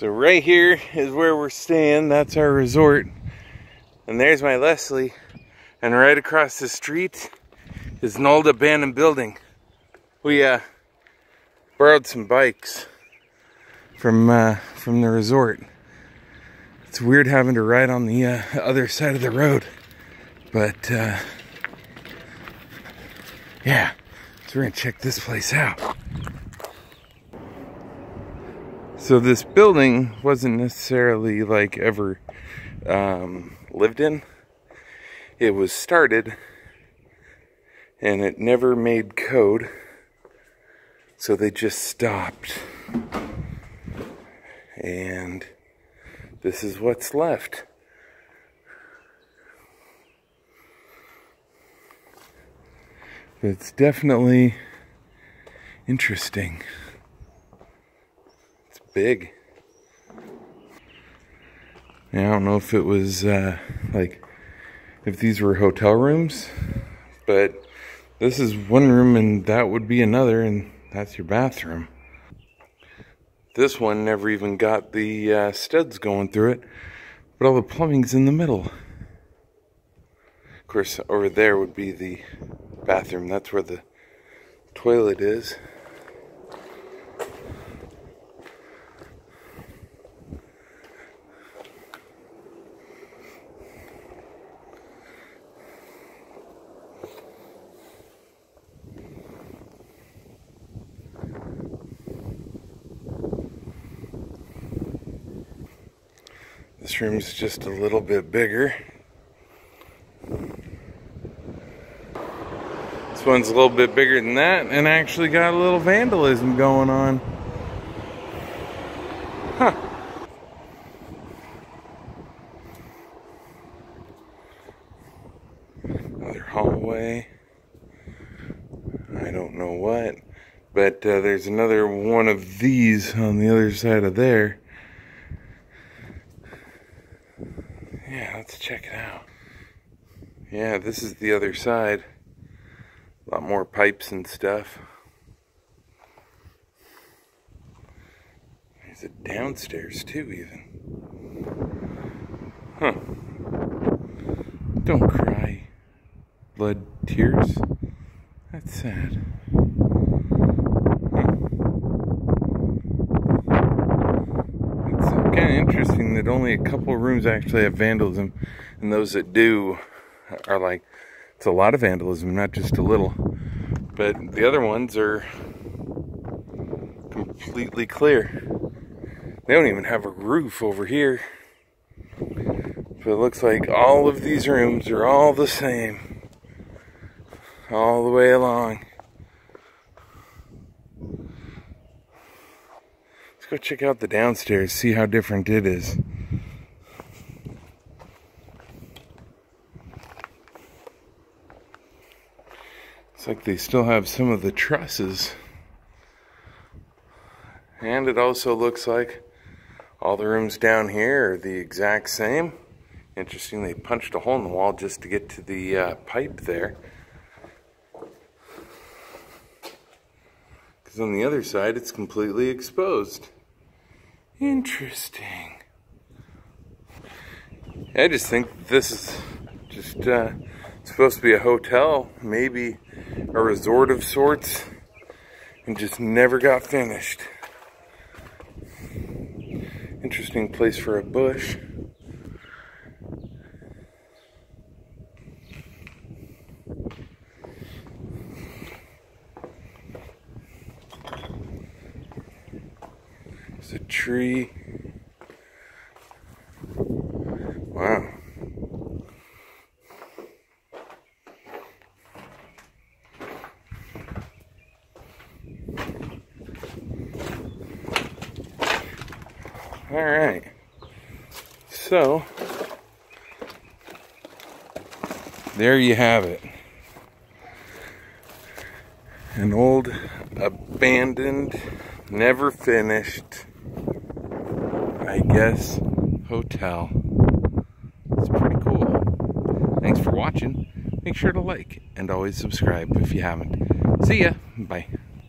So right here is where we're staying. That's our resort. And there's my Leslie. And right across the street is an old abandoned building. We uh, borrowed some bikes from uh, from the resort. It's weird having to ride on the uh, other side of the road, but uh, yeah. So we're gonna check this place out. So this building wasn't necessarily like ever um, lived in. It was started and it never made code. So they just stopped. And this is what's left. It's definitely interesting big. Yeah, I don't know if it was uh, like if these were hotel rooms, but this is one room and that would be another, and that's your bathroom. This one never even got the uh, studs going through it, but all the plumbing's in the middle. Of course, over there would be the bathroom. That's where the toilet is. This room's just a little bit bigger. This one's a little bit bigger than that and actually got a little vandalism going on. Huh. Another hallway. I don't know what. But uh, there's another one of these on the other side of there. Yeah, let's check it out. Yeah, this is the other side. A lot more pipes and stuff. There's a downstairs too, even. Huh. Don't cry. Blood tears. That's sad. Kind of interesting that only a couple of rooms actually have vandalism, and those that do are like, it's a lot of vandalism, not just a little. But the other ones are completely clear. They don't even have a roof over here. But it looks like all of these rooms are all the same. All the way along. Go check out the downstairs, see how different it is. It's like they still have some of the trusses. And it also looks like all the rooms down here are the exact same. Interesting, they punched a hole in the wall just to get to the uh, pipe there. Because on the other side, it's completely exposed. Interesting. I just think this is just uh, supposed to be a hotel, maybe a resort of sorts, and just never got finished. Interesting place for a bush. A tree. Wow. All right. So, there you have it. An old, abandoned, never finished I guess, hotel. It's pretty cool. Thanks for watching. Make sure to like and always subscribe if you haven't. See ya. Bye.